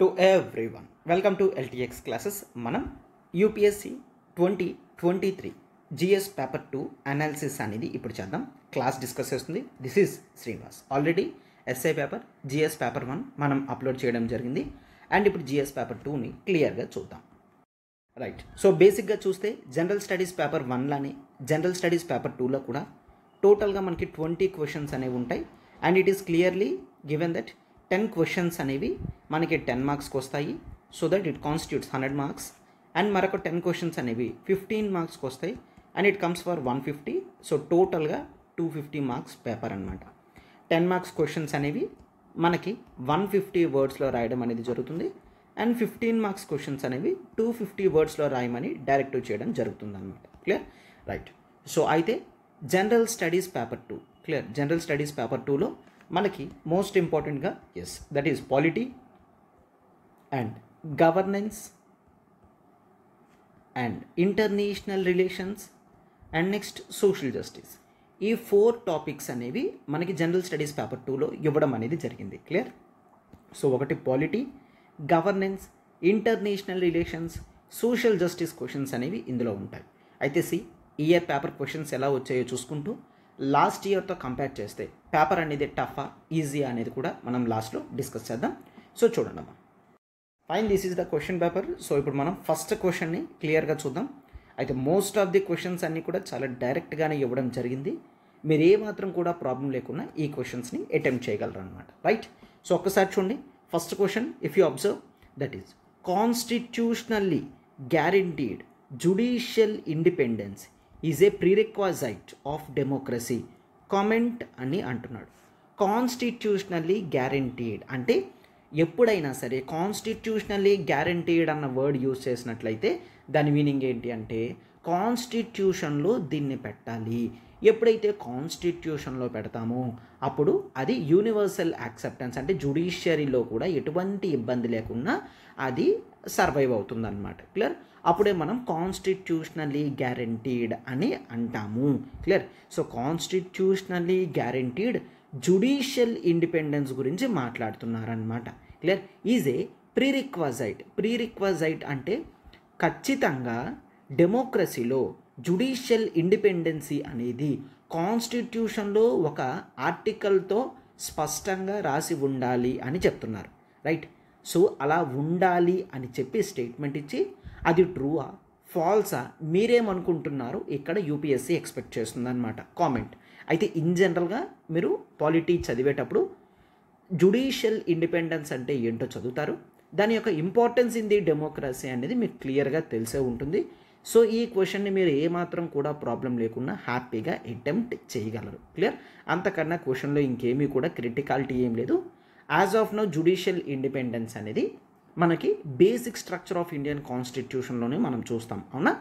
To everyone welcome to LTX classes. మనం UPSC twenty twenty three GS paper two analysis అనేది ఇప్పుడు చేద్దాం. Class discuss చేస్తుంది. This is Srinivas already SI paper GS paper one మనం upload చేయడం జరిగింది. And ఇప్పుడు జిఎస్ పేపర్ టూని క్లియర్గా చూద్దాం. రైట్ సో బేసిక్గా చూస్తే జనరల్ స్టడీస్ పేపర్ వన్లోని జనరల్ స్టడీస్ పేపర్ టూలో కూడా టోటల్గా మనకి ట్వంటీ క్వశ్చన్స్ అనేవి ఉంటాయి. And it is clearly given that ten questions అనేవి మనకి టెన్ మార్క్స్కి వస్తాయి. So that it constitutes hundred marks and మరొక టెన్ క్వశ్చన్స్ అనేవి ఫిఫ్టీన్ మార్క్స్కి వస్తాయి. And it comes for one fifty so టోటల్గా టూ ఫిఫ్టీ మార్క్స్ పేపర్ అనమాట టెన్ మార్క్స్ క్వశ్చన్స్ అనేవి మనకి వన్ ఫిఫ్టీ వర్డ్స్లో రాయడం అనేది జరుగుతుంది. అండ్ ఫిఫ్టీన్ మార్క్స్ క్వశ్చన్స్ అనేవి టూ ఫిఫ్టీ వర్డ్స్లో రాయమని డైరెక్టివ్ చేయడం జరుగుతుంది అనమాట క్లియర్ రైట్ సో అయితే general studies paper two clear general studies paper టూలో మనకి మోస్ట్ ఇంపార్టెంట్గా yes that is polity and governance and international relations and next social justice ఈ ఫోర్ టాపిక్స్ అనేవి మనకి జనరల్ స్టడీస్ పేపర్ టూలో ఇవ్వడం అనేది జరిగింది. క్లియర్ సో ఒకటి polity governance international relations social justice questions అనేవి ఇందులో ఉంటాయి. అయితే సి ఇయర్ పేపర్ క్వశ్చన్స్ ఎలా వచ్చాయో చూసుకుంటూ లాస్ట్ ఇయర్తో కంపేర్ చేస్తే పేపర్ అనేది టఫా ఈజీ అనేది కూడా మనం లాస్ట్లో డిస్కస్ చేద్దాం. సో చూడండి అమ్మా. Fine this is the question paper so ఇప్పుడు మనం ఫస్ట్ క్వశ్చన్ని క్లియర్గా చూద్దాం. అయితే మోస్ట్ ఆఫ్ ది క్వశ్చన్స్ అన్నీ కూడా చాలా డైరెక్ట్గానే ఇవ్వడం జరిగింది. మీరు ఏ మాత్రం కూడా ప్రాబ్లం లేకుండా ఈ క్వశ్చన్స్ని అటెంప్ట్ చేయగలరు అనమాట రైట్ సో ఒక్కసారి చూడండి. First question if you observe that is constitutionally guaranteed judicial independence is a prerequisite of democracy. Comment అని అంటున్నాడు. కాన్స్టిట్యూషనల్లీ గ్యారంటీడ్ అంటే ఎప్పుడైనా సరే కాన్స్టిట్యూషనల్లీ గ్యారంటీడ్ అన్న వర్డ్ యూజ్ చేసినట్లయితే దాని మీనింగ్ ఏంటి అంటే కాన్స్టిట్యూషన్లో దీన్ని పెట్టాలి. ఎప్పుడైతే కాన్స్టిట్యూషన్లో పెడతామో అప్పుడు అది యూనివర్సల్ యాక్సెప్టెన్స్ అంటే జుడిషియరీలో కూడా ఎటువంటి ఇబ్బంది లేకుండా అది సర్వైవ్ అవుతుందన్నమాట. క్లియర్? అప్పుడే మనం కాన్స్టిట్యూషనల్లీ గ్యారంటీడ్ అని అంటాము. Clear so constitutionally guaranteed judicial independence గురించి మాట్లాడుతున్నారనమాట క్లియర్ ఈజ్ ఏ ప్రీరిక్వజైట్ ప్రీరిక్వజైట్ అంటే ఖచ్చితంగా డెమోక్రసీలో జుడిషియల్ ఇండిపెండెన్సీ అనేది కాన్స్టిట్యూషన్లో ఒక ఆర్టికల్తో స్పష్టంగా రాసి ఉండాలి అని చెప్తున్నారు. రైట్ సో అలా ఉండాలి అని చెప్పి స్టేట్మెంట్ ఇచ్చి అది ట్రూవా ఫాల్సా మీరేమనుకుంటున్నారు? ఇక్కడ యూపీఎస్సీ ఎక్స్పెక్ట్ చేస్తుందన్నమాట. కామెంట్ అయితే ఇన్ జనరల్గా మీరు పాలిటీ చదివేటప్పుడు జుడిషియల్ ఇండిపెండెన్స్ అంటే ఏంటో చదువుతారు. దాని యొక్క ఇంపార్టెన్స్ ఇన్ ది డెమోక్రసీ అనేది మీకు క్లియర్గా తెలిసే ఉంటుంది. సో ఈ క్వశ్చన్ని మీరు ఏమాత్రం కూడా ప్రాబ్లం లేకుండా హ్యాపీగా అటెంప్ట్ చేయగలరు. క్లియర్ అంతకన్నా క్వశ్చన్లో ఇంకేమీ కూడా క్రిటికాలిటీ ఏం లేదు. As of now judicial independence అనేది మనకి బేసిక్ స్ట్రక్చర్ ఆఫ్ ఇండియన్ కాన్స్టిట్యూషన్లోనే మనం చూస్తాం. అవునా?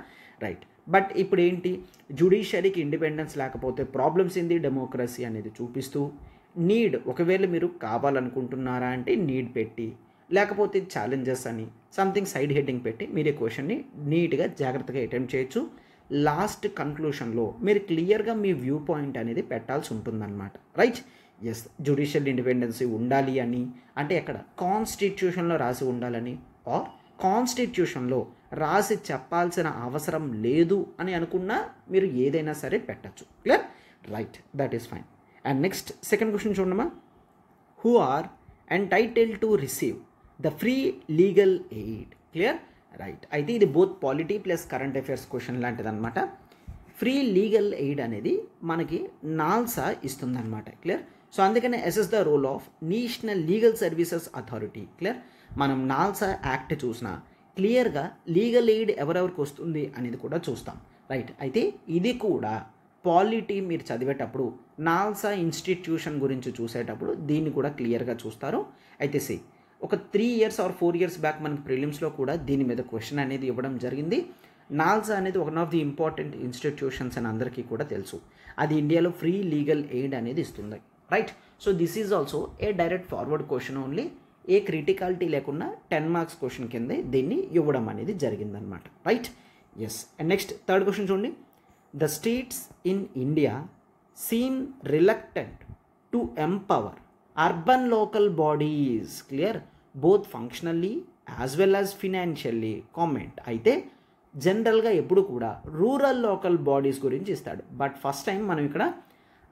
రైట్ బట్ ఇప్పుడు ఏంటి? జుడిషియరీకి ఇండిపెండెన్స్ లేకపోతే ప్రాబ్లమ్స్ ఏంది? డెమోక్రసీ అనేది చూపిస్తూ నీడ్ ఒకవేళ మీరు కావాలనుకుంటున్నారా అంటే నీడ్ పెట్టి లేకపోతే ఛాలెంజెస్ అని సంథింగ్ సైడ్ హెడ్డింగ్ పెట్టి మీరు ఈ క్వశ్చన్ని నీట్గా జాగ్రత్తగా అటెంప్ట్ చేయొచ్చు. లాస్ట్ కన్క్లూషన్లో మీరు క్లియర్గా మీ వ్యూ పాయింట్ అనేది పెట్టాల్సి ఉంటుందన్నమాట. రైట్ ఎస్ జుడిషియల్ ఇండిపెండెన్సీ ఉండాలి అని. అంటే ఎక్కడ? కాన్స్టిట్యూషన్లో రాసి ఉండాలని. ఆర్ కాన్స్టిట్యూషన్లో రాసి చెప్పాల్సిన అవసరం లేదు అని అనుకున్నా మీరు ఏదైనా సరే పెట్టచ్చు. Clear right that is fine and next second question చూడమ్మా who are entitle to receive the free legal aid clear right అయితే ఇది both polity plus current affairs question లాంటిది అనమాట ఫ్రీ లీగల్ ఎయిడ్ అనేది మనకి నాల్సా ఇస్తుందన్నమాట. క్లియర్ సో అందుకనే assess the role of national legal services authority clear మనం NALSA act చూసిన క్లియర్గా లీగల్ ఎయిడ్ ఎవరెవరికి వస్తుంది అనేది కూడా చూస్తాం. రైట్ అయితే ఇది కూడా పాలిటీ మీరు చదివేటప్పుడు నాల్సా ఇన్స్టిట్యూషన్ గురించి చూసేటప్పుడు దీన్ని కూడా క్లియర్గా చూస్తారు. అయితే సి ఒక three years or four years back మనకి ప్రిలిమ్స్లో కూడా దీని మీద క్వశ్చన్ అనేది ఇవ్వడం జరిగింది. నాల్సా అనేది one of the important institutions అని అందరికీ కూడా తెలుసు. అది ఇండియాలో ఫ్రీ లీగల్ ఎయిడ్ అనేది ఇస్తుంది. Right so this is also a direct forward question only a criticality లేకుండా టెన్ మార్క్స్ క్వశ్చన్ కింద దీన్ని ఇవ్వడం అనేది జరిగిందనమాట right yes and next third question చూడండి. The states in India seen reluctant to empower urban local bodies clear both functionally as well as financially comment అయితే జనరల్గా ఎప్పుడు కూడా రూరల్ లోకల్ బాడీస్ గురించి ఇస్తాడు. బట్ ఫస్ట్ టైం మనం ఇక్కడ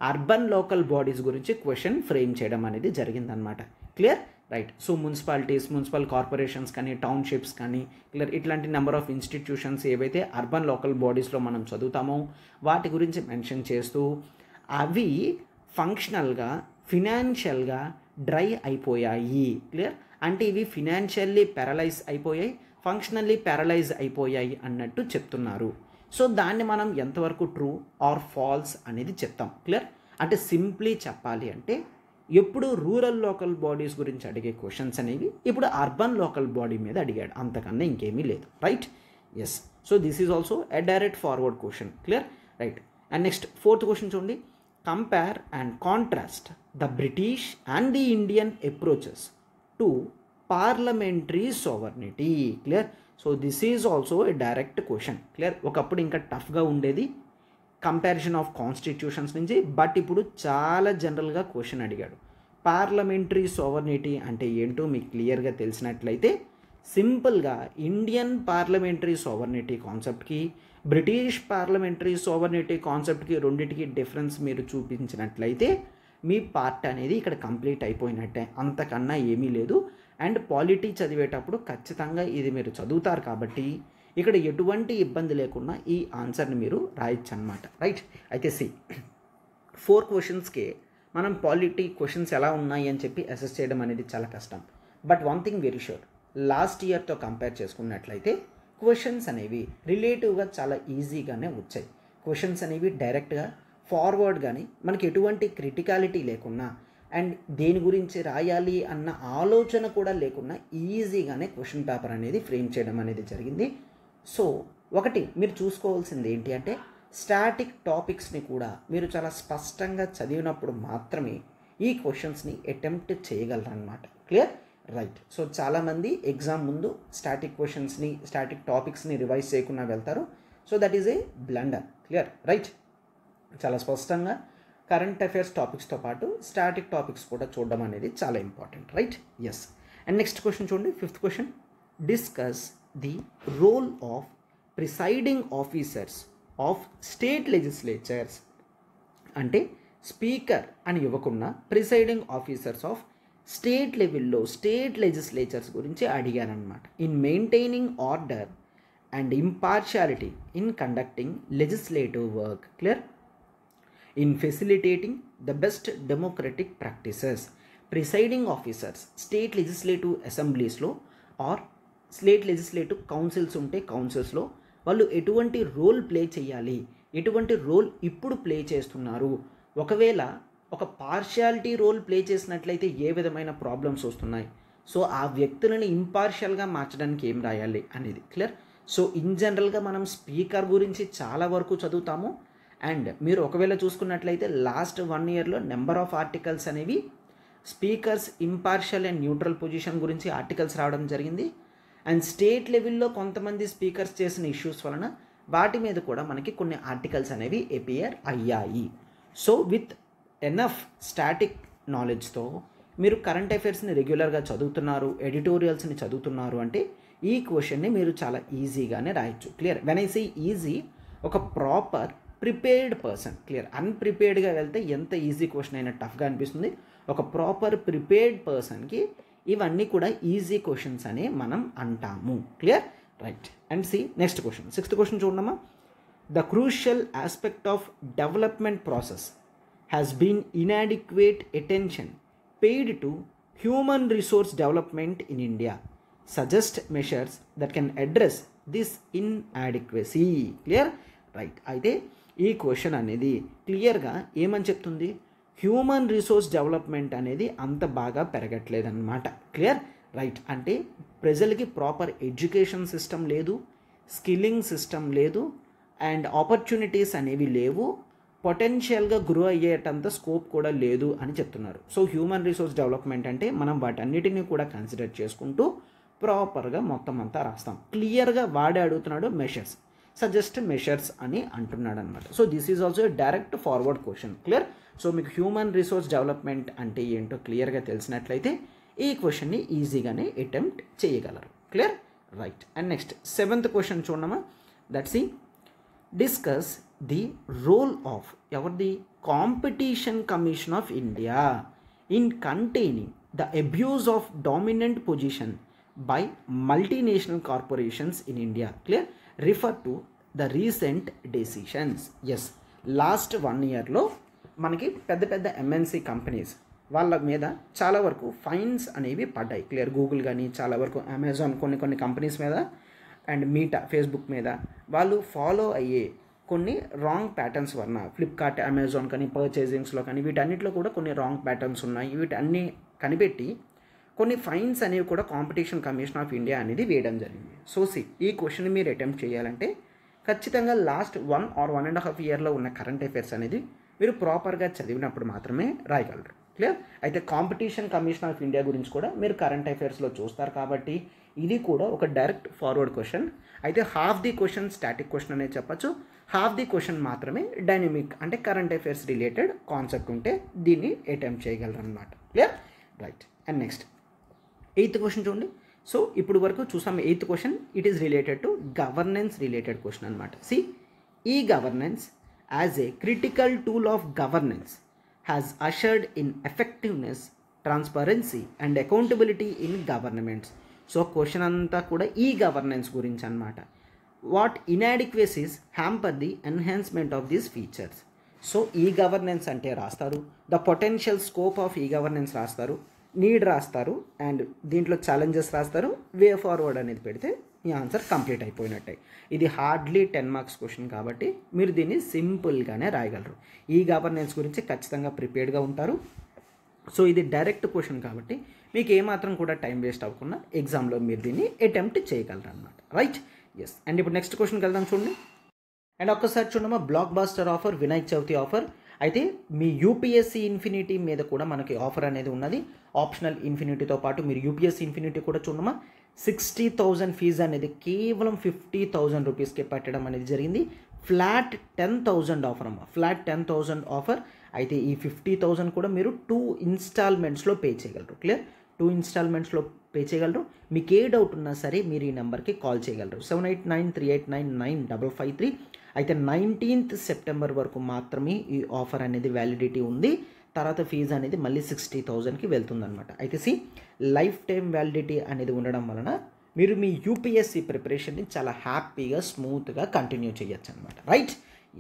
urban local bodies గురించి క్వశ్చన్ ఫ్రేమ్ చేయడం అనేది జరిగిందనమాట clear? Right. So municipalities municipal corporations కానీ టౌన్షిప్స్ కానీ క్లియర్. ఇట్లాంటి నెంబర్ ఆఫ్ ఇన్స్టిట్యూషన్స్ ఏవైతే అర్బన్ లోకల్ బాడీస్లో మనం చదువుతామో వాటి గురించి మెన్షన్ చేస్తూ అవి ఫంక్షనల్గా ఫినాన్షియల్గా డ్రై అయిపోయాయి. క్లియర్? అంటే ఇవి ఫినాన్షియల్లీ పారలైజ్ అయిపోయాయి ఫంక్షనల్లీ పారలైజ్ అయిపోయాయి అన్నట్టు చెప్తున్నారు. సో దాన్ని మనం ఎంతవరకు ట్రూ ఆర్ ఫాల్స్ అనేది చెప్తాం. క్లియర్ అంటే సింప్లీ చెప్పాలి అంటే ఎప్పుడు రూరల్ లోకల్ బాడీస్ గురించి అడిగే క్వశ్చన్స్ అనేవి ఇప్పుడు అర్బన్ లోకల్ బాడీ మీద అడిగాడు. అంతకన్నా ఇంకేమీ లేదు. Right yes so this is also a direct forward question clear right and next fourth question చూడండి. Compare and contrast the British and the Indian approaches to parliamentary sovereignty clear so this is also a direct question clear ఒకప్పుడు ఇంకా టఫ్గా ఉండేది comparison of constitutions నుంచి but ఇప్పుడు చాలా జనరల్గా question అడిగాడు. పార్లమెంటరీ సోవర్నిటీ అంటే ఏంటో మీకు క్లియర్గా తెలిసినట్లయితే సింపుల్గా ఇండియన్ పార్లమెంటరీ సోవర్నిటీ కాన్సెప్ట్కి బ్రిటిష్ పార్లమెంటరీ సోవర్నిటీ కాన్సెప్ట్కి రెండింటికి డిఫరెన్స్ మీరు చూపించినట్లయితే మీ పార్ట్ అనేది ఇక్కడ కంప్లీట్ అయిపోయినట్టే. అంతకన్నా ఏమీ లేదు. అండ్ పాలిటీ చదివేటప్పుడు ఖచ్చితంగా ఇది మీరు చదువుతారు కాబట్టి ఇక్కడ ఎటువంటి ఇబ్బంది లేకుండా ఈ ఆన్సర్ని మీరు రాయొచ్చు అనమాట రైట్? అయితే సి ఫోర్ క్వశ్చన్స్కి మనం పాలిటీ క్వశ్చన్స్ ఎలా ఉన్నాయి అని చెప్పి అసెస్ చేయడం అనేది చాలా కష్టం. But one thing very sure last ఇయర్తో compare చేసుకున్నట్లయితే క్వశ్చన్స్ అనేవి రిలేటివ్గా చాలా ఈజీగానే వచ్చాయి. క్వశ్చన్స్ అనేవి డైరెక్ట్గా ఫార్వర్డ్ కానీ మనకి ఎటువంటి క్రిటికాలిటీ లేకుండా అండ్ దేని గురించి రాయాలి అన్న ఆలోచన కూడా లేకుండా ఈజీగానే క్వశ్చన్ పేపర్ అనేది ఫ్రేమ్ చేయడం అనేది జరిగింది. సో ఒకటి మీరు చూసుకోవాల్సింది ఏంటి అంటే స్టాటిక్ టాపిక్స్ని కూడా మీరు చాలా స్పష్టంగా చదివినప్పుడు మాత్రమే ఈ క్వశ్చన్స్ని అటెంప్ట్ చేయగలరన్నమాట. క్లియర్? రైట్. సో చాలామంది ఎగ్జామ్ ముందు స్టాటిక్ క్వశ్చన్స్ని స్టాటిక్ టాపిక్స్ని రివైజ్ చేయకుండా వెళ్తారు. So that is a blunder. Clear? Right. చాలా స్పష్టంగా కరెంట్ అఫైర్స్ టాపిక్స్తో పాటు స్టాటిక్ టాపిక్స్ కూడా చూడడం అనేది చాలా important right yes and next question చూడండి. Fifth question discuss the role of presiding officers of state legislatures అంటే స్పీకర్ అని ఇవ్వకుండా ప్రిసైడింగ్ ఆఫీసర్స్ ఆఫ్ స్టేట్ లెవెల్లో స్టేట్ లెజిస్లేచర్స్ గురించి అడిగానమాట in maintaining order and impartiality in conducting legislative work clear in facilitating the best democratic practices presiding officers state legislative అసెంబ్లీస్లో or state legislative councils ఉంటే కౌన్సిల్స్లో వాళ్ళు ఎటువంటి role play చేయాలి? ఎటువంటి role ఇప్పుడు play చేస్తున్నారు? ఒకవేళ ఒక పార్షియాలిటీ రోల్ ప్లే చేసినట్లయితే ఏ విధమైన ప్రాబ్లమ్స్ వస్తున్నాయి? సో ఆ వ్యక్తులను ఇంపార్షియల్గా మార్చడానికి ఏం రాయాలి అనేది. క్లియర్ సో ఇన్ జనరల్గా మనం స్పీకర్ గురించి చాలా వరకు చదువుతాము. అండ్ మీరు ఒకవేళ చూసుకున్నట్లయితే లాస్ట్ వన్ ఇయర్లో నెంబర్ ఆఫ్ ఆర్టికల్స్ అనేవి speakers impartial and neutral position గురించి ఆర్టికల్స్ రావడం జరిగింది. అండ్ స్టేట్ లెవెల్లో కొంతమంది స్పీకర్స్ చేసిన ఇష్యూస్ వలన వాటి మీద కూడా మనకి కొన్ని ఆర్టికల్స్ అనేవి ఎపియర్ అయ్యాయి. సో విత్ ఎనఫ్ స్టాటిక్ నాలెడ్జ్తో మీరు కరెంట్ అఫైర్స్ని రెగ్యులర్గా చదువుతున్నారు ఎడిటోరియల్స్ని చదువుతున్నారు అంటే ఈ క్వశ్చన్ని మీరు చాలా ఈజీగానే రాయొచ్చు. Clear when I see easy ఒక ప్రాపర్ ప్రిపేర్డ్ పర్సన్ క్లియర్ అన్ప్రిపేర్డ్గా వెళ్తే ఎంత ఈజీ క్వశ్చన్ అయినా టఫ్గా అనిపిస్తుంది. ఒక ప్రాపర్ ప్రిపేర్డ్ పర్సన్కి ఇవన్నీ కూడా ఈజీ క్వశ్చన్స్ అనే మనం అంటాము. Clear right and see next question sixth question చూడమ్మా the crucial aspect of development process has been inadequate attention paid to human resource development in India suggest measures that can address this inadequacy clear right అయితే ఈ question అనేది క్లియర్గా ఏమని చెప్తుంది? Human resource development అనేది అంత బాగా పెరగట్లేదన్నమాట. క్లియర్? రైట్. అంటే ప్రజలకి ప్రాపర్ ఎడ్యుకేషన్ సిస్టమ్ లేదు స్కిల్లింగ్ సిస్టమ్ లేదు అండ్ ఆపర్చునిటీస్ అనేవి లేవు పొటెన్షియల్గా గ్రో అయ్యేటంత స్కోప్ కూడా లేదు అని చెప్తున్నారు. సో హ్యూమన్ రిసోర్స్ డెవలప్మెంట్ అంటే మనం వాటన్నిటిని కూడా కన్సిడర్ చేసుకుంటూ ప్రాపర్గా మొత్తం అంతా రాస్తాం. క్లియర్గా వాడే అడుగుతున్నాడు మెషర్స్. సజెస్ట్ మెషర్స్ అని అంటున్నాడు అనమాట so this is also direct forward question clear so మీకు హ్యూమన్ రిసోర్స్ డెవలప్మెంట్ అంటే ఏంటో క్లియర్గా తెలిసినట్లయితే ఈ క్వశ్చన్ని ఈజీగానే అటెంప్ట్ చేయగలరు. Clear right and next seventh question చూడమా? That's ఈ డిస్కస్ ది రోల్ ఆఫ్ ఎవరిది? Competition commission of India in containing the abuse of dominant position by multinational corporations in India clear refer to the recent decisions yes last one ఇయర్లో మనకి పెద్ద పెద్ద MNC companies వాళ్ళ మీద చాలా వరకు fines అనేవి పడ్డాయి. క్లియర్ గూగుల్ కానీ చాలా వరకు అమెజాన్ కొన్ని కొన్ని కంపెనీస్ మీద అండ్ మీటా ఫేస్బుక్ మీద వాళ్ళు ఫాలో అయ్యే కొన్ని రాంగ్ ప్యాటర్న్స్ వలన ఫ్లిప్కార్ట్ అమెజాన్ కానీ పర్చేజింగ్స్లో కానీ వీటన్నిటిలో కూడా కొన్ని రాంగ్ ప్యాటర్న్స్ ఉన్నాయి. వీటన్ని కనిపెట్టి కొన్ని ఫైన్స్ అనేవి కూడా కాంపిటీషన్ కమిషన్ ఆఫ్ ఇండియా అనేది వేయడం జరిగింది. సో సి ఈ క్వశ్చన్ మీరు అటెంప్ట్ చేయాలంటే ఖచ్చితంగా last one or one and half ఇయర్లో ఉన్న కరెంట్ అఫైర్స్ అనేది మీరు ప్రాపర్గా చదివినప్పుడు మాత్రమే రాయగలరు. క్లియర్ అయితే కాంపిటీషన్ కమిషన్ ఆఫ్ ఇండియా గురించి కూడా మీరు కరెంట్ అఫైర్స్లో చూస్తారు కాబట్టి ఇది కూడా ఒక డైరెక్ట్ ఫార్వర్డ్ క్వశ్చన్. అయితే half the question static question అనేది చెప్పచ్చు. హాఫ్ ది క్వశ్చన్ మాత్రమే డైనమిక్ అంటే కరెంట్ అఫైర్స్ రిలేటెడ్ కాన్సెప్ట్ ఉంటే దీన్ని అటెంప్ట్ చేయగలరు అనమాట clear right and next eighth question చూడండి. సో ఇప్పుడు వరకు చూసాం eighth question. It is related to governance related question అనమాట see e governance as a critical tool of governance has ushered in effectiveness transparency and accountability in governments so question అంతా కూడా e governance గురించి అనమాట what inadequacies hamper the enhancement of these features so e governance అంటే రాస్తారు. The potential scope of e governance రాస్తారు. Need రాస్తారు and దీంట్లో challenges రాస్తారు. వే ఫార్వర్డ్ అనేది పెడితే మీ ఆన్సర్ కంప్లీట్ అయిపోయినట్టే. ఇది హార్డ్లీ టెన్ మార్క్స్ క్వశ్చన్ కాబట్టి మీరు దీన్ని సింపుల్గానే రాయగలరు. ఈ గవర్నెన్స్ గురించి ఖచ్చితంగా ప్రిపేర్డ్గా ఉంటారు. సో ఇది డైరెక్ట్ క్వశ్చన్ కాబట్టి మీకు ఏమాత్రం కూడా టైం వేస్ట్ అవ్వకుండా ఎగ్జామ్లో మీరు దీన్ని అటెంప్ట్ చేయగలరు అనమాట రైట్ ఎస్ అండ్ ఇప్పుడు నెక్స్ట్ క్వశ్చన్కి వెళ్దాం చూడండి. అండ్ ఒక్కసారి చూడమా blockbuster offer Vinayak Chavithi offer అయితే మీ యూపీఎస్సీ ఇన్ఫినిటీ మీద కూడా మనకి ఆఫర్ అనేది ఉన్నది. ఆప్షనల్ ఇన్ఫినిటీతో పాటు మీరు యూపీఎస్సీ ఇన్ఫినిటీ కూడా చూడమా? సిక్స్టీ థౌజండ్ ఫీజు అనేది కేవలం ఫిఫ్టీ థౌజండ్ రూపీస్కి పెట్టడం అనేది జరిగింది. ఫ్లాట్ టెన్ థౌజండ్ ఆఫర్ అమ్మ. ఫ్లాట్ టెన్ థౌజండ్ ఆఫర్ అయితే ఈ ఫిఫ్టీ థౌజండ్ కూడా మీరు టూ ఇన్స్టాల్మెంట్స్లో పే చేయగలరు. క్లియర్ టూ ఇన్స్టాల్మెంట్స్లో పే చేయగలరు. మీకు ఏ డౌట్ ఉన్నా సరే మీరు ఈ నెంబర్కి కాల్ చేయగలరు. Seven eight nine three eight nine nine double five three. అయితే నైన్టీన్త్ సెప్టెంబర్ వరకు మాత్రమే ఈ ఆఫర్ అనేది వ్యాలిడిటీ ఉంది. తర్వాత ఫీజు అనేది మళ్ళీ సిక్స్టీ థౌజండ్కి వెళ్తుందనమాట అయితే సి లైఫ్ టైం వ్యాలిడిటీ అనేది ఉండడం వలన మీరు మీ యూపీఎస్సీ ప్రిపరేషన్ని చాలా హ్యాపీగా స్మూత్గా కంటిన్యూ చేయొచ్చు అనమాట right?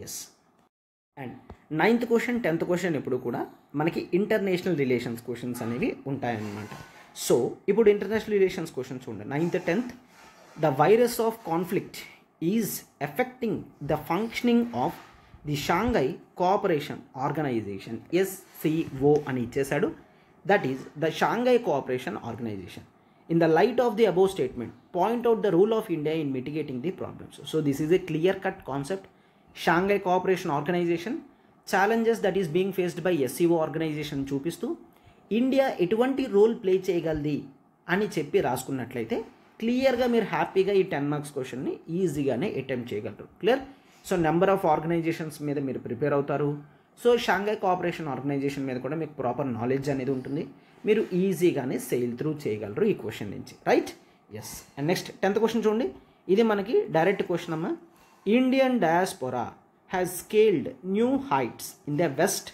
Yes and ninth question tenth question ఇప్పుడు కూడా మనకి ఇంటర్నేషనల్ రిలేషన్స్ క్వశ్చన్స్ అనేవి ఉంటాయన్నమాట. సో ఇప్పుడు ఇంటర్నేషనల్ రిలేషన్స్ క్వశ్చన్స్ చూడండి ninth tenth the virus of conflict is affecting the functioning of the Shanghai cooperation organisation SCO అని ఇచ్చేశాడు. That is the Shanghai cooperation organisation in the light of the above statement point out the rule of India in mitigating the problems so this is a clear cut concept Shanghai cooperation organisation challenges that is being faced by SCO organisation చూపిస్తూ India ఎటువంటి role play చేయగలది అని చెప్పి రాసుకున్నట్లయితే క్లియర్గా మీరు హ్యాపీగా ఈ ten marks క్వశ్చన్ని ఈజీగానే అటెంప్ట్ చేయగలరు. Clear so number of organisations మీద మీరు ప్రిపేర్ అవుతారు. సో షాంఘై కోఆపరేషన్ ఆర్గనైజేషన్ మీద కూడా మీకు ప్రాపర్ నాలెడ్జ్ అనేది ఉంటుంది. మీరు ఈజీగానే సెయిల్ త్రూ చేయగలరు ఈ క్వశ్చన్ నుంచి. Right yes and next tenth question చూడండి. ఇది మనకి డైరెక్ట్ క్వశ్చన్ అమ్మా. Indian diaspora has scaled new heights in the west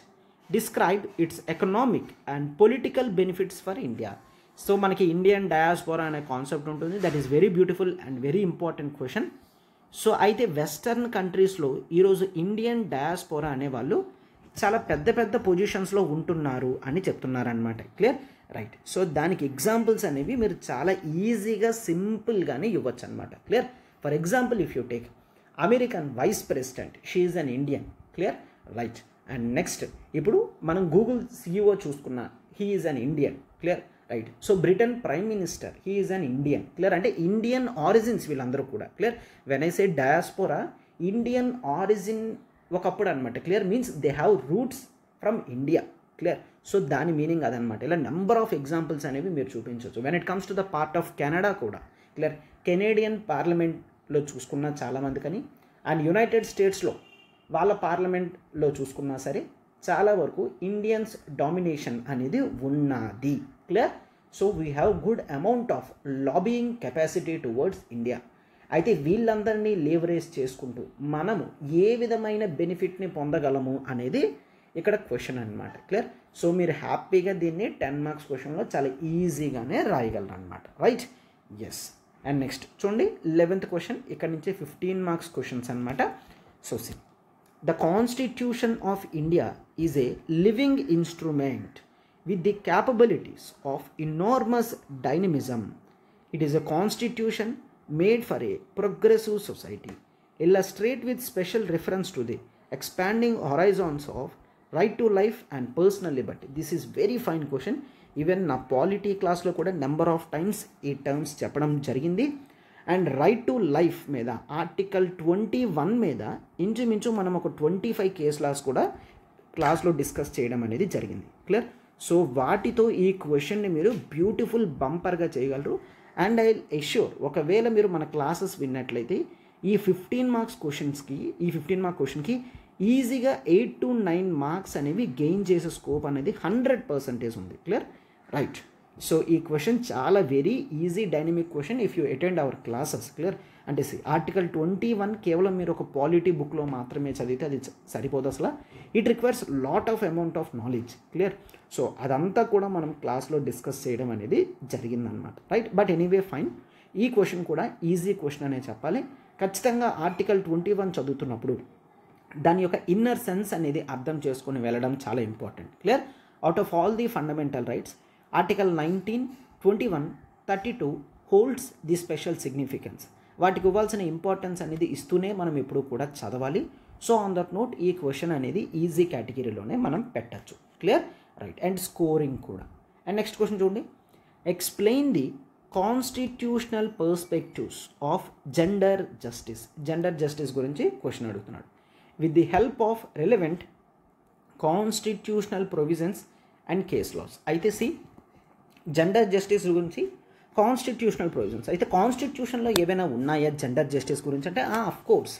describe its economic and political benefits for India so మనకి ఇండియన్ డయాస్పోరా అనే concept ఉంటుంది. That is very beautiful and very important question so అయితే western కంట్రీస్లో ఈరోజు Indian diaspora అనే వాళ్ళు చాలా పెద్ద పెద్ద పొజిషన్స్లో ఉంటున్నారు అని చెప్తున్నారనమాట క్లియర్ రైట్ సో దానికి ఎగ్జాంపుల్స్ అనేవి మీరు చాలా ఈజీగా సింపుల్గానే ఇవ్వచ్చు అనమాట clear for example if you take American vice president she is an Indian clear right and next ఇప్పుడు మనం గూగుల్ సిఇఓ చూసుకున్న he is an Indian clear right so Britain prime minister he is an Indian clear అంటే Indian origins వీళ్ళందరూ కూడా clear when I say diaspora Indian origin ఒకప్పుడు అనమాట clear means they have roots from India clear so దాని meaning అదనమాట ఇలా number of examples అనేవి మీరు చూపించవచ్చు. When it comes to the part of Canada కూడా క్లియర్ కెనేడియన్ పార్లమెంట్లో చూసుకున్న చాలామంది కానీ అండ్ యునైటెడ్ స్టేట్స్లో వాళ్ళ పార్లమెంట్లో చూసుకున్నా సరే చాలా వరకు ఇండియన్స్ డామినేషన్ అనేది ఉన్నది. Clear so we have good amount of lobbying capacity towards India అయితే వీళ్ళందరినీ లేవరేజ్ చేసుకుంటూ మనము ఏ విధమైన బెనిఫిట్ని పొందగలము అనేది ఇక్కడ క్వశ్చన్ అనమాట క్లియర్ సో మీరు హ్యాపీగా దీన్ని టెన్ మార్క్స్ క్వశ్చన్లో చాలా ఈజీగానే రాయగలరు అనమాట రైట్ ఎస్ అండ్ నెక్స్ట్ చూడండి లెవెన్త్ క్వశ్చన్ ఇక్కడ నుంచి ఫిఫ్టీన్ మార్క్స్ క్వశ్చన్స్ అనమాట so see the constitution of India is a living instrument with the capabilities of enormous dynamism. It is a constitution made for a progressive society. Illustrate with special reference to the expanding horizons of right to life and personal liberty. This is very fine question. Even నా polity క్లాస్లో కూడా number of times ఈ terms చెప్పడం జరిగింది and right to life మీద article twenty one మీద ఇంచుమించు మనం ఒక ట్వంటీ ఫైవ్ కేస్ లాస్ కూడా క్లాస్లో డిస్కస్ చేయడం అనేది జరిగింది. క్లియర్? సో వాటితో ఈ క్వశ్చన్ని మీరు బ్యూటిఫుల్ బంపర్గా చేయగలరు. అండ్ ఐ ఎష్యూర్ ఒకవేళ మీరు మన క్లాసెస్ విన్నట్లయితే ఈ ఫిఫ్టీన్ మార్క్స్ క్వశ్చన్స్కి ఈ ఫిఫ్టీన్ మార్క్ క్వశ్చన్కి ఈజీగా ఎయిట్ టు నైన్ మార్క్స్ అనేవి గెయిన్ చేసే స్కోప్ అనేది హండ్రెడ్ పర్సెంటేజ్ ఉంది. క్లియర్? రైట్. సో ఈ క్వశ్చన్ చాలా very easy dynamic question if you attend our classes clear అంటే ఆర్టికల్ ట్వంటీ వన్ కేవలం మీరు ఒక పాలిటీ బుక్లో మాత్రమే చదివితే అది సరిపోదు అసలు. It requires lot of amount of knowledge clear so అదంతా కూడా మనం క్లాస్లో డిస్కస్ చేయడం అనేది జరిగిందనమాట రైట్ బట్ ఎనీవే ఫైన్ ఈ క్వశ్చన్ కూడా ఈజీ క్వశ్చన్ అనే చెప్పాలి. ఖచ్చితంగా ఆర్టికల్ ట్వంటీ వన్ చదువుతున్నప్పుడు దాని యొక్క ఇన్నర్ సెన్స్ అనేది అర్థం చేసుకొని వెళ్ళడం చాలా important clear out of all the fundamental rights article nineteen twenty one thirty two holds the special significance వాటికి ఇవ్వాల్సిన ఇంపార్టెన్స్ అనేది ఇస్తూనే మనం ఎప్పుడు కూడా చదవాలి. సో ఆన్ దట్ నోట్ ఈ క్వశ్చన్ అనేది ఈజీ కేటగిరీలోనే మనం పెట్టచ్చు. క్లియర్ రైట్ అండ్ స్కోరింగ్ కూడా. అండ్ నెక్స్ట్ క్వశ్చన్ చూడండి. Explain the constitutional perspectives of gender justice gender justice గురించి క్వశ్చన్ అడుగుతున్నాడు. With the help of relevant constitutional provisions and case laws అయితే సి జెండర్ జస్టిస్ గురించి constitutional provisions అయితే కాన్స్టిట్యూషన్లో ఏవైనా ఉన్నాయా జెండర్ జస్టిస్ గురించి? అంటే ఆఫ్ కోర్స్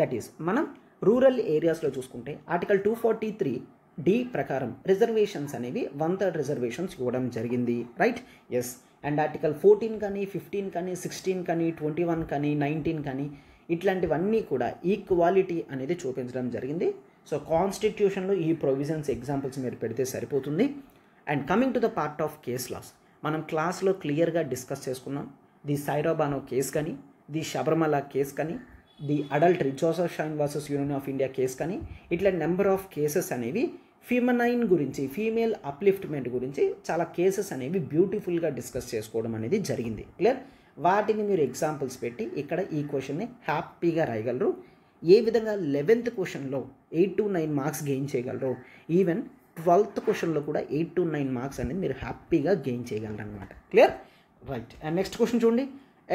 దట్ ఈస్ మనం రూరల్ ఏరియాస్లో చూసుకుంటే article two forty three D ప్రకారం రిజర్వేషన్స్ అనేవి వన్ థర్డ్ రిజర్వేషన్స్ ఇవ్వడం జరిగింది. Right yes and article fourteen కానీ ఫిఫ్టీన్ కానీ సిక్స్టీన్ కానీ ట్వంటీ వన్ కానీ నైన్టీన్ కానీ ఇట్లాంటివన్నీ కూడా ఈక్వాలిటీ అనేది చూపించడం జరిగింది. సో కాన్స్టిట్యూషన్లో ఈ ప్రొవిజన్స్ ఎగ్జాంపుల్స్ మీరు పెడితే సరిపోతుంది. And coming to the part of case laws మనం క్లాస్లో క్లియర్గా డిస్కస్ చేసుకున్నాం. ది సైరాబానో కేస్ కానీ ది శబరిమల కేస్ కానీ the adultery Joseph Shine versus Union of India case కానీ ఇట్లా నెంబర్ ఆఫ్ కేసెస్ అనేవి ఫిమనైన్ గురించి ఫీమేల్ అప్లిఫ్ట్మెంట్ గురించి చాలా కేసెస్ అనేవి బ్యూటిఫుల్గా డిస్కస్ చేసుకోవడం అనేది జరిగింది. క్లియర్ వాటిని మీరు ఎగ్జాంపుల్స్ పెట్టి ఇక్కడ ఈ క్వశ్చన్ని హ్యాపీగా రాయగలరు. ఏ విధంగా లెవెన్త్ క్వశ్చన్లో eight to nine marks gain చేయగలరు? ఈవెన్ ట్వెల్త్ క్వశ్చన్లో కూడా ఎయిట్ టు నైన్ మార్క్స్ అనేది మీరు హ్యాపీగా గెయిన్ చేయగలరు అనమాట clear? Right. And next question చూడండి.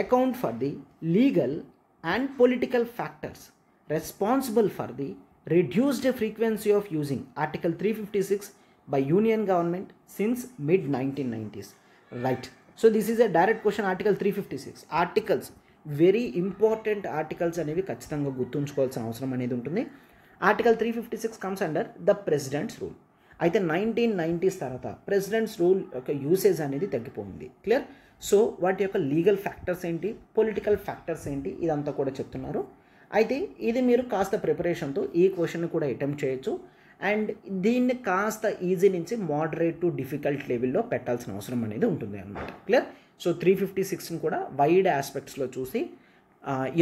Account for the legal and political factors responsible for the reduced frequency of using article three fifty six by union government since mid nineteen nineties right. So this is a direct question article three fifty six. Articles very important articles అనేవి ఖచ్చితంగా గుర్తుంచుకోవాల్సిన అవసరం అనేది ఉంటుంది. Article three fifty six comes under the president's rule. అయితే nineteen nineties తర్వాత presidents rule యొక్క usage అనేది తగ్గిపోయింది. క్లియర్ సో వాటి యొక్క లీగల్ ఫ్యాక్టర్స్ ఏంటి? పొలిటికల్ ఫ్యాక్టర్స్ ఏంటి? ఇదంతా కూడా చెప్తున్నారు. అయితే ఇది మీరు కాస్త ప్రిపరేషన్తో ఈ క్వశ్చన్ కూడా అటెంప్ట్ చేయొచ్చు. అండ్ దీన్ని కాస్త ఈజీ నుంచి మోడరేట్ టు డిఫికల్ట్ లెవెల్లో పెట్టాల్సిన అవసరం అనేది ఉంటుంది అనమాట క్లియర్ సో త్రీ ఫిఫ్టీ సిక్స్ని కూడా వైడ్ ఆస్పెక్ట్స్లో చూసి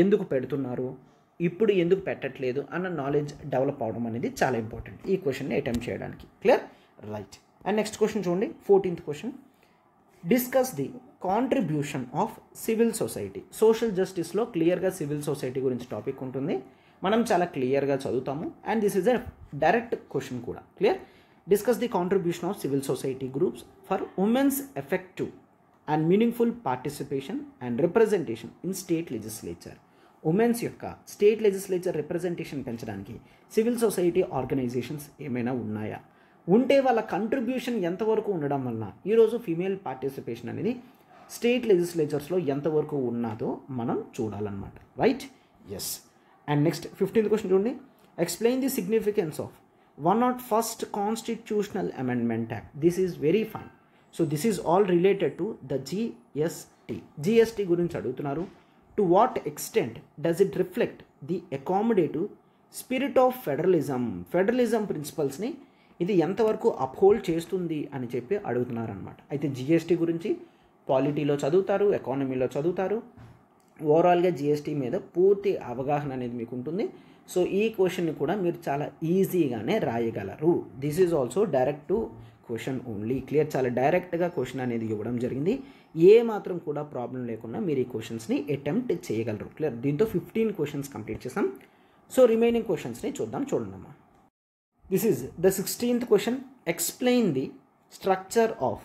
ఎందుకు పెడుతున్నారు? ఇప్పుడు ఎందుకు పెట్టట్లేదు అన్న నాలెడ్జ్ డెవలప్ అవడం అనేది చాలా ఇంపార్టెంట్ ఈ క్వశ్చన్ని అటెంప్ట్ చేయడానికి. Clear right and next question చూడండి. Fourteenth question discuss the contribution of civil society social జస్టిస్లో క్లియర్గా సివిల్ సొసైటీ గురించి టాపిక్ ఉంటుంది. మనం చాలా క్లియర్గా చదువుతాము. And this is a direct question కూడా. Clear discuss the contribution of civil society groups for women's effective and meaningful participation and representation in state legislature women's యొక్క state legislature representation పెంచడానికి civil society organisations ఏమైనా ఉన్నాయా? ఉంటే వాళ్ళ contribution ఎంతవరకు ఉండడం వలన ఈరోజు ఫీమేల్ పార్టిసిపేషన్ అనేది స్టేట్ లెజిస్లేచర్స్లో ఎంతవరకు ఉన్నదో మనం చూడాలన్నమాట. Right yes and next fifteenth question చూడండి. Explain the significance of one not first constitutional amendment act this is very fine so this is all related to the GST GST గురించి అడుగుతున్నారు. To what extent does it reflect the accommodative spirit of federalism federalism ప్రిన్సిపల్స్ని ఇది ఎంతవరకు uphold చేస్తుంది అని చెప్పి అడుగుతున్నారనమాట అయితే GST గురించి పాలిటీలో చదువుతారు ఎకానమీలో చదువుతారు. ఓవరాల్గా జిఎస్టీ మీద పూర్తి అవగాహన అనేది మీకు ఉంటుంది. సో ఈ క్వశ్చన్ని కూడా మీరు చాలా ఈజీగానే రాయగలరు. This is also direct to question only. Clear చాలా డైరెక్ట్గా క్వశ్చన్ అనేది ఇవ్వడం జరిగింది. ఏ మాత్రం కూడా ప్రాబ్లం లేకుండా మీరు ఈ క్వశ్చన్స్ని అటెంప్ట్ చేయగలరు. క్లియర్? దీంతో ఫిఫ్టీన్ క్వశ్చన్స్ కంప్లీట్ చేసాం. సో రిమైనింగ్ క్వశ్చన్స్ని చూద్దాం చూడండి అమ్మా this is the sixteenth question explain the structure of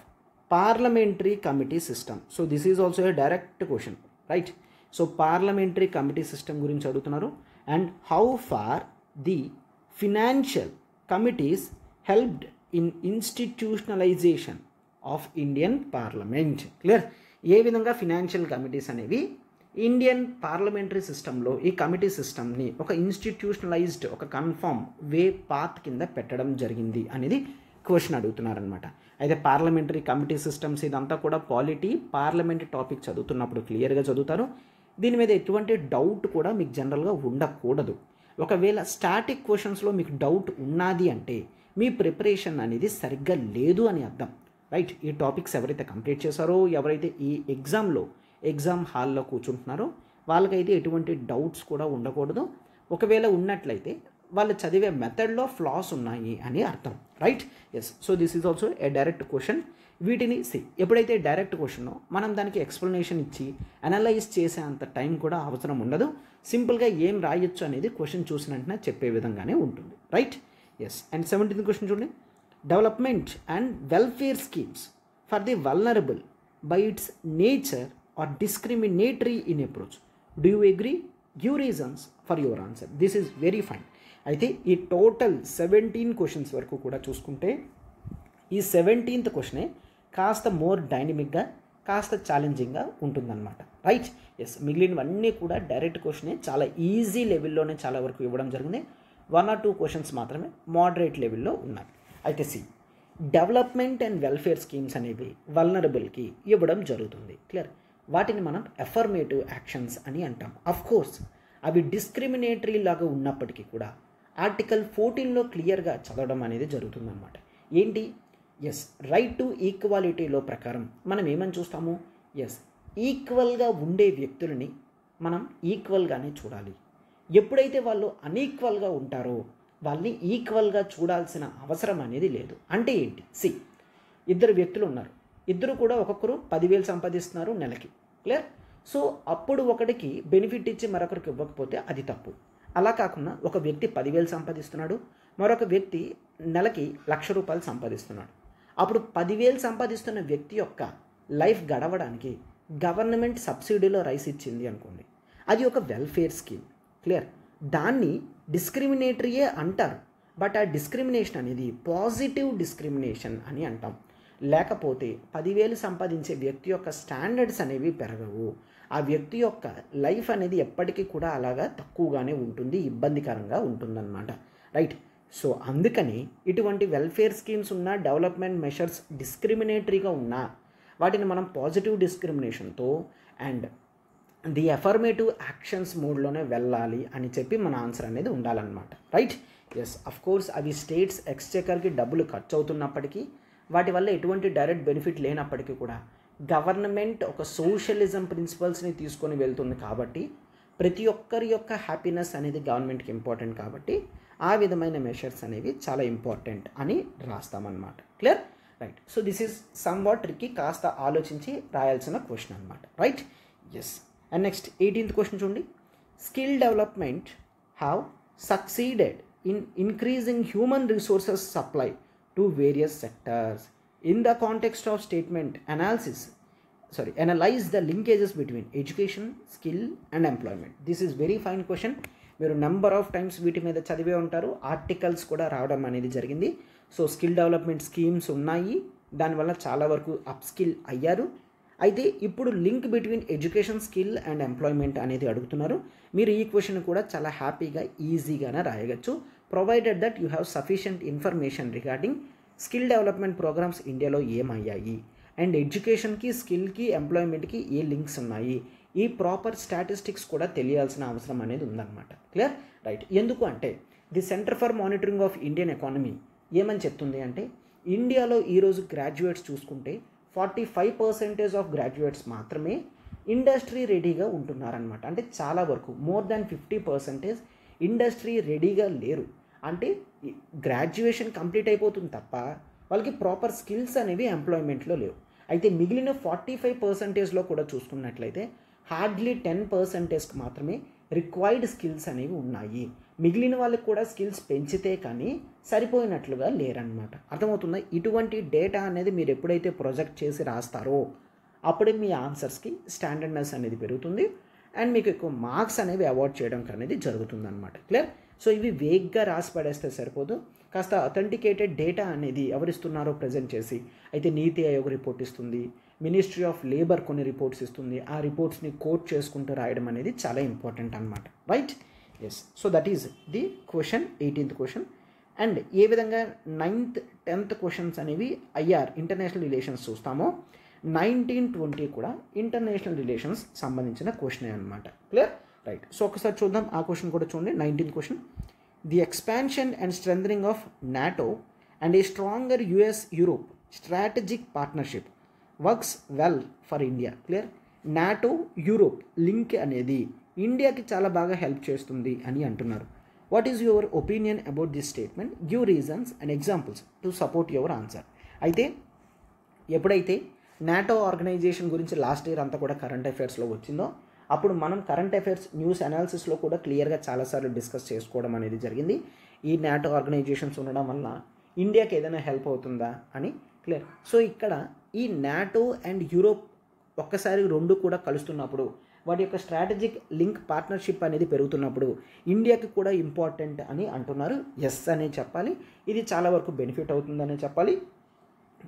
parliamentary committee system so this is also a direct question right so parliamentary committee system గురించి అడుగుతున్నారు. And how far the financial committees helped in institutionalisation of Indian parliament. Clear? ఏ విధంగా financial committees అనేవి? Indian parliamentary సిస్టంలో ఈ committee సిస్టమ్ని ఒక institutionalised ఒక confirm వే path కింద పెట్టడం జరిగింది అనేది క్వశ్చన్ అడుగుతున్నారనమాట అయితే పార్లమెంటరీ కమిటీ సిస్టమ్స్ ఇదంతా కూడా పాలిటీ పార్లమెంట్ టాపిక్ చదువుతున్నప్పుడు క్లియర్గా చదువుతారు. దీని మీద ఎటువంటి డౌట్ కూడా మీకు జనరల్గా ఉండకూడదు. ఒకవేళ స్టాటిక్ క్వశ్చన్స్లో మీకు డౌట్ ఉన్నది అంటే మీ ప్రిపరేషన్ అనేది సరిగ్గా లేదు అని అర్థం. రైట్ ఈ టాపిక్స్ ఎవరైతే కంప్లీట్ చేశారో ఎవరైతే ఈ ఎగ్జామ్లో ఎగ్జామ్ హాల్లో కూర్చుంటున్నారో వాళ్ళకైతే ఎటువంటి డౌట్స్ కూడా ఉండకూడదు. ఒకవేళ ఉన్నట్లయితే వాళ్ళు చదివే మెథడ్లో ఫ్లాస్ ఉన్నాయి అని అర్థం. Right yes so this is also a direct question వీటిని సి ఎప్పుడైతే డైరెక్ట్ క్వశ్చనో మనం దానికి ఎక్స్ప్లెనేషన్ ఇచ్చి అనలైజ్ చేసే అంత టైం కూడా అవసరం ఉండదు. సింపుల్గా ఏం రాయొచ్చు అనేది క్వశ్చన్ చూసిన వెంటనే చెప్పే విధంగానే ఉంటుంది. Right? Yes and seventeenth question చూడండి. Development and welfare schemes for the vulnerable by its nature are discriminatory in approach do you agree give reasons for your answer this is very fine అయితే ఈ total seventeen questions వరకు కూడా చూసుకుంటే ఈ seventeenth క్వశ్చనే కాస్త more డైనమిక్గా కాస్త ఛాలెంజింగ్గా ఉంటుందన్నమాట. రైట్? ఎస్ మిగిలినవన్నీ కూడా డైరెక్ట్ క్వశ్చనే చాలా ఈజీ లెవెల్లోనే చాలా వరకు ఇవ్వడం జరిగింది. వన్ ఆర్ టూ క్వశ్చన్స్ మాత్రమే మోడరేట్ లెవెల్లో ఉన్నాయి. అయితే see development and welfare schemes అనేవి వల్నరబుల్కి ఇవ్వడం జరుగుతుంది. క్లియర్? వాటిని మనం ఎఫర్మేటివ్ యాక్షన్స్ అని అంటాం. కోర్స్ అవి డిస్క్రిమినేటరీ లాగా ఉన్నప్పటికీ కూడా ఆర్టికల్ ఫోర్టీన్లో క్లియర్గా చదవడం అనేది జరుగుతుందన్నమాట. ఏంటి? ఎస్ రైట్ టు ఈక్వాలిటీలో ప్రకారం మనం ఏమని చూస్తాము? ఎస్ ఈక్వల్గా ఉండే వ్యక్తులని మనం ఈక్వల్గానే చూడాలి. ఎప్పుడైతే వాళ్ళు అన్ఈక్వల్గా ఉంటారో వాళ్ళని ఈక్వల్గా చూడాల్సిన అవసరం అనేది లేదు. అంటే ఏంటి? సి ఇద్దరు వ్యక్తులు ఉన్నారు. ఇద్దరు కూడా ఒక్కొక్కరు పదివేలు సంపాదిస్తున్నారు నెలకి. క్లియర్ సో అప్పుడు ఒకటికి బెనిఫిట్ ఇచ్చి మరొకరికి ఇవ్వకపోతే అది తప్పు. అలా కాకుండా ఒక వ్యక్తి పదివేలు సంపాదిస్తున్నాడు మరొక వ్యక్తి నెలకి లక్ష రూపాయలు సంపాదిస్తున్నాడు. అప్పుడు పదివేలు సంపాదిస్తున్న వ్యక్తి యొక్క లైఫ్ గడవడానికి గవర్నమెంట్ సబ్సిడీలో రైస్ ఇచ్చింది అనుకోండి. అది ఒక వెల్ఫేర్ స్కీమ్. క్లియర్? దాన్ని డిస్క్రిమినేటరీయే అంటారు. బట్ ఆ డిస్క్రిమినేషన్ అనేది పాజిటివ్ డిస్క్రిమినేషన్ అని అంటాం. లేకపోతే పదివేలు సంపాదించే వ్యక్తి యొక్క స్టాండర్డ్స్ అనేవి పెరగవు. ఆ వ్యక్తి యొక్క లైఫ్ అనేది ఎప్పటికీ కూడా అలాగా తక్కువగానే ఉంటుంది ఇబ్బందికరంగా ఉంటుందన్నమాట. రైట్? సో అందుకని ఇటువంటి వెల్ఫేర్ స్కీమ్స్ ఉన్న డెవలప్మెంట్ మెషర్స్ డిస్క్రిమినేటరీగా ఉన్నా వాటిని మనం పాజిటివ్ డిస్క్రిమినేషన్తో అండ్ ది ఎఫర్మేటివ్ యాక్షన్స్ మూడ్లోనే వెళ్ళాలి అని చెప్పి మన ఆన్సర్ అనేది ఉండాలన్నమాట. రైట్ ఎస్ అఫ్ కోర్స్ అవి స్టేట్స్ ఎక్స్చేకర్కి డబ్బులు ఖర్చు అవుతున్నప్పటికీ వాటి వల్ల ఎటువంటి డైరెక్ట్ బెనిఫిట్ లేనప్పటికీ కూడా గవర్నమెంట్ ఒక సోషలిజం ప్రిన్సిపల్స్ని తీసుకొని వెళ్తుంది కాబట్టి ప్రతి ఒక్కరి యొక్క హ్యాపీనెస్ అనేది గవర్నమెంట్కి ఇంపార్టెంట్ కాబట్టి ఆ విధమైన మెషర్స్ అనేవి చాలా ఇంపార్టెంట్ అని రాస్తామన్నమాట. Clear right so this is somewhat tricky కాస్త ఆలోచించి రాయాల్సిన క్వశ్చన్ అనమాట right yes and next eighteenth question చూడండి. Skill development have succeeded in increasing human resources supply to various sectors in the context of statement analysis sorry analyse the linkages between education skill and employment this is very fine question మీరు number of times వీటి మీద చదివే ఉంటారు. Articles కూడా రావడం అనేది జరిగింది. So skill development schemes ఉన్నాయి. దానివల్ల చాలా వరకు అప్ స్కిల్ అయ్యారు. అయితే ఇప్పుడు link between education skill and employment అనేది అడుగుతున్నారు. మీరు ఈ క్వశ్చన్ కూడా చాలా హ్యాపీగా ఈజీగానే రాయగచ్చు provided that you have sufficient information regarding skill development programmes ఇండియాలో ఏమయ్యాయి? అండ్ ఎడ్యుకేషన్కి స్కిల్కి ఎంప్లాయ్మెంట్కి ఏ లింక్స్ ఉన్నాయి? ఈ ప్రాపర్ స్టాటిస్టిక్స్ కూడా తెలియాల్సిన అవసరం అనేది ఉందన్నమాట. క్లియర్ రైట్ ఎందుకు అంటే the centre for monitoring of Indian economy ఏమని చెప్తుంది అంటే ఇండియాలో ఈరోజు గ్రాడ్యుయేట్స్ చూసుకుంటే forty five percentage of graduates మాత్రమే ఇండస్ట్రీ రెడీగా ఉంటున్నారనమాట అంటే చాలా వరకు more than fifty percentage industry రెడీగా లేరు. అంటే గ్రాడ్యుయేషన్ కంప్లీట్ అయిపోతుంది తప్ప వాళ్ళకి ప్రాపర్ స్కిల్స్ అనేవి ఎంప్లాయ్మెంట్లో లేవు. అయితే మిగిలిన ఫార్టీ ఫైవ్ పర్సెంటేజ్లో కూడా చూసుకున్నట్లయితే హార్డ్లీ టెన్ పర్సెంటేజ్కి మాత్రమే రిక్వైర్డ్ స్కిల్స్ అనేవి ఉన్నాయి. మిగిలిన వాళ్ళకి కూడా స్కిల్స్ పెంచితే కానీ సరిపోయినట్లుగా లేరనమాట అర్థమవుతుందా? ఇటువంటి డేటా అనేది మీరు ఎప్పుడైతే ప్రొజెక్ట్ చేసి రాస్తారో అప్పుడే మీ ఆన్సర్స్కి స్టాండర్డ్నెస్ అనేది పెరుగుతుంది. అండ్ మీకు ఎక్కువ మార్క్స్ అనేవి అవార్డ్ చేయడం అనేది జరుగుతుంది అనమాట క్లియర్? సో ఇవి వేగ్గా రాసి పడేస్తే సరిపోదు. కాస్త అథెంటికేటెడ్ డేటా అనేది ఎవరిస్తున్నారో ప్రజెంట్ చేసి అయితే నీతి ఆయోగ్ రిపోర్ట్ ఇస్తుంది. మినిస్ట్రీ ఆఫ్ లేబర్ కొన్ని రిపోర్ట్స్ ఇస్తుంది. ఆ రిపోర్ట్స్ని కోట్ చేసుకుంటూ రాయడం అనేది చాలా ఇంపార్టెంట్ అనమాట right yes so that is the question eighteenth question and ఏ విధంగా నైన్త్ టెన్త్ క్వశ్చన్స్ అనేవి ఐఆర్ ఇంటర్నేషనల్ రిలేషన్స్ చూస్తామో నైన్టీన్ ట్వంటీ కూడా ఇంటర్నేషనల్ రిలేషన్స్ సంబంధించిన క్వశ్చనే అనమాట క్లియర్ రైట్ సో ఒకసారి చూద్దాం. ఆ క్వశ్చన్ కూడా చూడండి. Nineteenth question the expansion and strengthening of NATO and a stronger US Europe strategic partnership works well for India. Clear? NATO Europe link అనేది ఇండియాకి చాలా బాగా హెల్ప్ చేస్తుంది అని అంటున్నారు. What is your opinion about this statement give reasons and examples to support your answer అయితే ఎప్పుడైతే NATO organisation గురించి లాస్ట్ ఇయర్ అంతా కూడా కరెంట్ అఫైర్స్లో వచ్చిందో అప్పుడు మనం కరెంట్ అఫైర్స్ న్యూస్ అనాలిసిస్లో కూడా క్లియర్గా చాలాసార్లు డిస్కస్ చేసుకోవడం అనేది జరిగింది. ఈ నాటో ఆర్గనైజేషన్స్ ఉండడం వల్ల ఇండియాకి ఏదైనా హెల్ప్ అవుతుందా అని క్లియర్? సో ఇక్కడ ఈ నాటో అండ్ యూరోప్ ఒక్కసారి రెండు కూడా కలుస్తున్నప్పుడు వాటి యొక్క స్ట్రాటజిక్ లింక్ పార్ట్నర్షిప్ అనేది పెరుగుతున్నప్పుడు ఇండియాకి కూడా ఇంపార్టెంట్ అని అంటున్నారు. ఎస్ అనే చెప్పాలి. ఇది చాలా వరకు బెనిఫిట్ అవుతుందనే చెప్పాలి.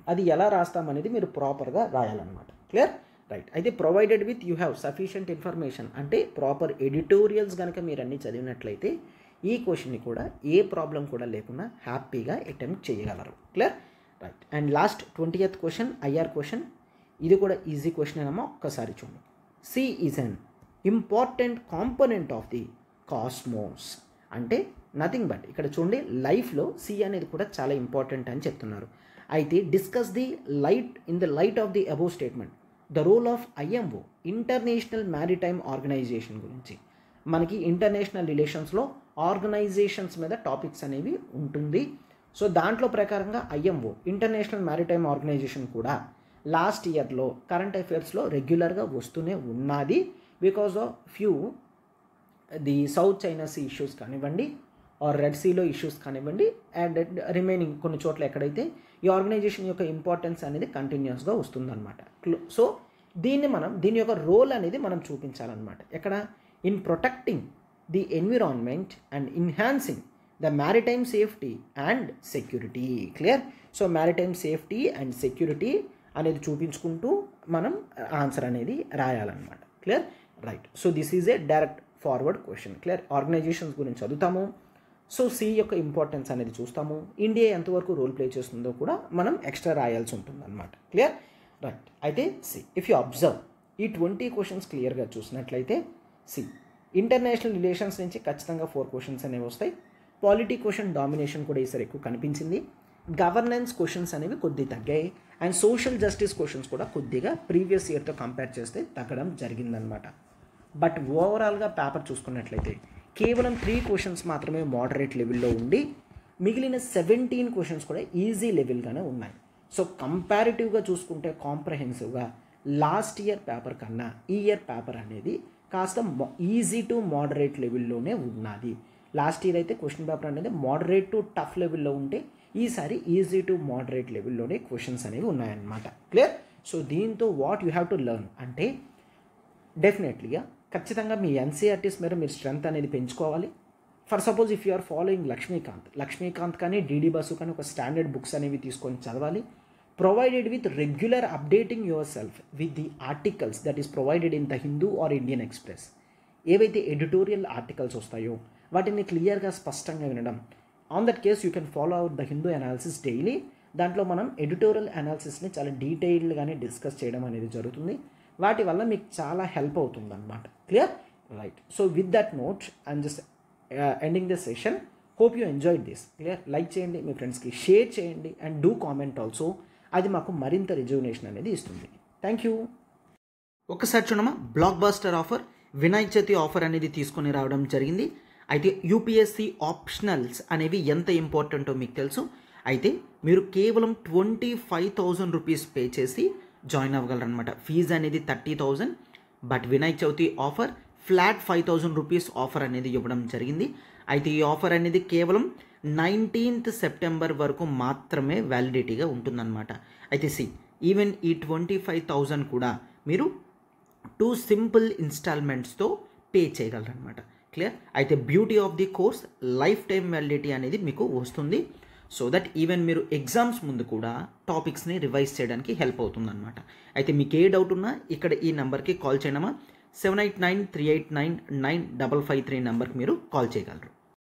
అది ఎలా రాస్తామనేది మీరు ప్రాపర్గా రాయాలన్నమాట. క్లియర్? రైట్. అయితే provided with you have sufficient information అంటే ప్రాపర్ ఎడిటోరియల్స్ కనుక మీరు అన్నీ చదివినట్లయితే ఈ క్వశ్చన్ని కూడా ఏ ప్రాబ్లం కూడా లేకుండా హ్యాపీగా అటెంప్ట్ చేయగలరు. Clear? Right and last twentieth question IR question ఇది కూడా ఈజీ క్వశ్చన్ ఏనమ్మా ఒక్కసారి చూడండి. Sea is an important component of the cosmos అంటే నథింగ్ బట్ ఇక్కడ చూడండి లైఫ్లో సి అనేది కూడా చాలా ఇంపార్టెంట్ అని చెప్తున్నారు. అయితే discuss the light in the light of the above statement the role of IMO International Maritime Organization గురించి. మనకి ఇంటర్నేషనల్ రిలేషన్స్లో ఆర్గనైజేషన్స్ మీద టాపిక్స్ అనేవి ఉంటుంది. సో దాంట్లో ప్రకారంగా ఐఎంఓ ఇంటర్నేషనల్ మ్యారిటైమ్ ఆర్గనైజేషన్ కూడా లాస్ట్ ఇయర్లో కరెంట్ అఫైర్స్లో రెగ్యులర్గా వస్తూనే ఉన్నది. Because of few the South China sea issues కానివ్వండి ఆర్ రెడ్ సీలో ఇష్యూస్ కానివ్వండి అండ్ రిమైనింగ్ కొన్ని చోట్ల ఎక్కడైతే ఈ ఆర్గనైజేషన్ యొక్క ఇంపార్టెన్స్ అనేది కంటిన్యూస్గా వస్తుందన్నమాట. సో దీన్ని మనం దీని యొక్క రోల్ అనేది మనం చూపించాలన్నమాట. ఎక్కడ? In protecting the environment and enhancing the maritime safety and security. Clear? So maritime safety and security అనేది చూపించుకుంటూ మనం ఆన్సర్ అనేది రాయాలన్నమాట. Clear? Right. So this is a direct forward question. Clear? Organisations గురించి చదువుతాము. సో సి యొక్క importance అనేది చూస్తాము. India ఎంతవరకు రోల్ ప్లే చేస్తుందో కూడా మనం ఎక్స్ట్రా రాయాల్సి ఉంటుందన్నమాట. క్లియర్? రైట్. అయితే సి. ఇఫ్ యూ అబ్జర్వ్ ఈ ట్వంటీ క్వశ్చన్స్ క్లియర్గా చూసినట్లయితే సి. ఇంటర్నేషనల్ రిలేషన్స్ నుంచి ఖచ్చితంగా ఫోర్ క్వశ్చన్స్ అనేవి వస్తాయి. పాలిటీ క్వశ్చన్ డామినేషన్ కూడా ఈసారి ఎక్కువ కనిపించింది. గవర్నెన్స్ క్వశ్చన్స్ అనేవి కొద్దిగా తగ్గాయి. అండ్ సోషల్ జస్టిస్ క్వశ్చన్స్ కూడా కొద్దిగా ప్రీవియస్ ఇయర్తో కంపేర్ చేస్తే తగ్గడం జరిగిందనమాట బట్ ఓవరాల్గా పేపర్ చూసుకున్నట్లయితే కేవలం త్రీ క్వశ్చన్స్ మాత్రమే మోడరేట్ లెవెల్లో ఉండి మిగిలిన సెవెంటీన్ క్వశ్చన్స్ కూడా ఈజీ లెవెల్గానే ఉన్నాయి. సో కంపారిటివ్గా చూసుకుంటే కాంప్రహెన్సివ్గా లాస్ట్ ఇయర్ పేపర్ కన్నా ఈ ఇయర్ పేపర్ అనేది కాస్త ఈజీ టు మోడరేట్ లెవెల్లోనే ఉన్నది. లాస్ట్ ఇయర్ అయితే క్వశ్చన్ పేపర్ అనేది మోడరేట్ టు టఫ్ లెవెల్లో ఉంటే ఈసారి ఈజీ టు మోడరేట్ లెవెల్లోనే క్వశ్చన్స్ అనేవి ఉన్నాయన్నమాట. క్లియర్ సో దీంతో what you have to learn అంటే డెఫినెట్లీగా ఖచ్చితంగా మీ ఎన్సీఆర్టీస్ మీద మీరు స్ట్రెంత్ అనేది పెంచుకోవాలి. For suppose if you are following Laxmikanth Laxmikanth కానీ డీడీ బస్సు కానీ ఒక స్టాండర్డ్ బుక్స్ అనేవి తీసుకొని చదవాలి. Provided with regular updating yourself with the articles that is provided in the Hindu or Indian Express ఏవైతే ఎడిటోరియల్ ఆర్టికల్స్ వస్తాయో వాటిని క్లియర్గా స్పష్టంగా వినడం. On that case you can follow out the Hindu analysis daily దాంట్లో మనం ఎడిటోరియల్ అనాలిసిస్ని చాలా డీటెయిల్డ్గానే discuss చేయడం అనేది జరుగుతుంది. వాటి వల్ల మీకు చాలా హెల్ప్ అవుతుంది అనమాట clear right so with that note I'm just ending this session hope you enjoy this clear like చేయండి మీ ఫ్రెండ్స్కి షేర్ చేయండి అండ్ డూ కామెంట్ ఆల్సో అది మాకు మరింత రిజ్యూనేషన్ అనేది ఇస్తుంది. థ్యాంక్ యూ ఒకసారి చూడమా blockbuster offer Vinayaka Chavithi offer అనేది తీసుకొని రావడం జరిగింది. అయితే యూపీఎస్సీ ఆప్షనల్స్ అనేవి ఎంత ఇంపార్టెంటో మీకు తెలుసు. అయితే మీరు కేవలం twenty five thousand rupees pay చేసి జాయిన్ అవ్వగలరు అనమాట ఫీజు అనేది thirty thousand but Vinayak Chavithi offer flat five thousand rupees offer అనేది ఇవ్వడం జరిగింది. అయితే ఈ ఆఫర్ అనేది కేవలం నైన్టీన్త్ సెప్టెంబర్ వరకు మాత్రమే వ్యాలిడిటీగా ఉంటుందన్నమాట. అయితే సి ఈవెన్ ఈ ట్వంటీ ఫైవ్ థౌజండ్ కూడా మీరు టూ సింపుల్ ఇన్స్టాల్మెంట్స్తో పే చేయగలరనమాట క్లియర్ అయితే beauty of the course lifetime validity అనేది మీకు వస్తుంది. సో దట్ ఈవెన్ మీరు ఎగ్జామ్స్ ముందు కూడా టాపిక్స్ని రివైజ్ చేయడానికి హెల్ప్ అవుతుందన్నమాట. అయితే మీకు ఏ డౌట్ ఉన్నా ఇక్కడ ఈ నెంబర్కి కాల్ చేయడమా seven eight nine three eight nine nine double five three నెంబర్కి మీరు కాల్ చేయగలరు.